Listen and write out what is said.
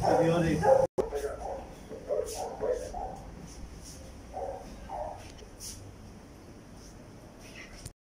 Beautiful